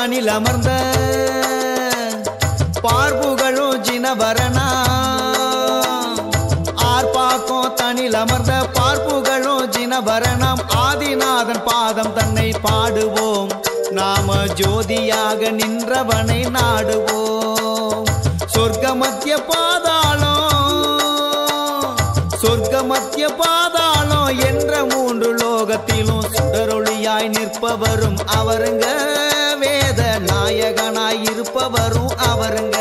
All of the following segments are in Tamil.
தனில் அமர்ந்த பார்ப்புகளும் ஜினவரணா. ஆர்ப்பாக்கம் தனில் அமர்ந்த பார்ப்புகளும் ஜினவரணம். ஆதிநாதன் பாதம் தன்னை பாடுவோம். நாம ஜோதியாக நின்றவனை நாடுவோம். சொர்க்க மத்திய பாதாளம் சொர்க்க மத்திய பாதாளம் என்ற மூன்று லோகத்திலும் சுடரொளியாய் நிற்பவரும் அவருங்க. இருப்பவரும் அவருங்க.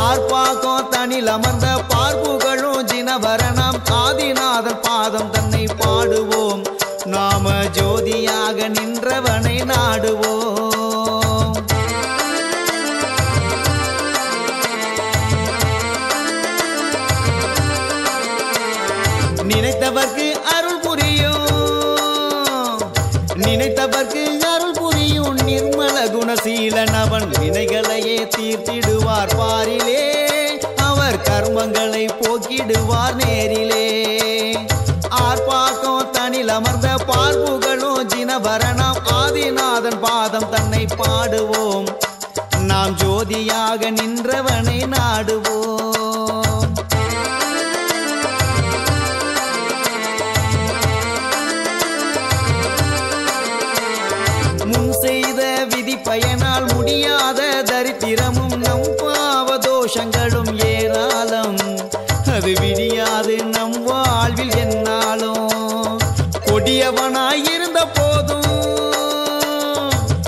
ஆர்ப்பாக்கம் தனில் அமர்ந்த பார்ப்புகளும் ஜினவரணம். ஆதிநாதன் பாதம் தன்னை பாடுவோம். நாம ஜோதியாக நின்றவனை நாடுவோம். நினைத்தவர்க்கு அருள் புரியும். நினைத்தவர்க்கு அருள் நிர்மல குணசீலன் அவன் வினைகளையே தீர்த்திடுவார் பாரிலே. அவர் கர்மங்களை போக்கிடுவார் நேரிலே. ஆர்ப்பாக்கம் தனில் அமர்ந்த பார்ப்புகளும் ஜினவரணம் ஆதிநாதன் பாதம் தன்னை பாடுவோம். நாம் ஜோதியாக நின்றவனை நாடுவோம். பயனால் முடியாத தரித்திரமும் நம் பாவதோஷங்களும் ஏராளம். அது விடியாது நம் வாழ்வில் என்னாலும். கொடியவனாயிருந்த போதும்.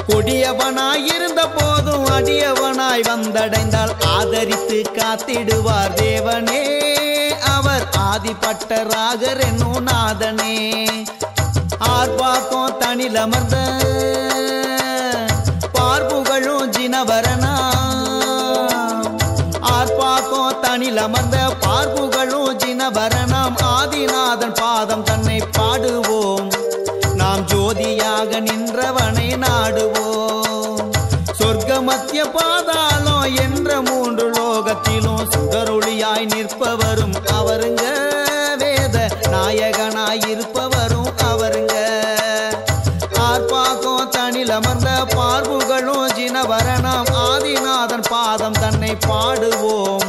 கொடியவனாயிருந்த போதும். அடியவனாய் வந்தடைந்தால் ஆதரித்து காத்திடுவார் தேவனே. அவர் ஆதிப்பட்ட ராகர் என்னும் நாதனே. ஆர்ப்பாக்கம் தனிலமர்ந்த நாம் ஆதிநாதன் பாதம் தன்னை பாடுவோம். நாம் ஜோதியாக நின்றவனை நாடுவோம். சொர்க்க மத்திய பாதாளம் என்ற மூன்று லோகத்திலும் சுடரொளியாய் நிற்பவரும் அவருங்க. வேத நாயகனாய் இருப்பவரும் அவருங்க. ஆர்ப்பாக்கம் தனிலமர்ந்த பார்வுகளும் ஜினவரணம். ஆதிநாதன் பாதம் தன்னை பாடுவோம்.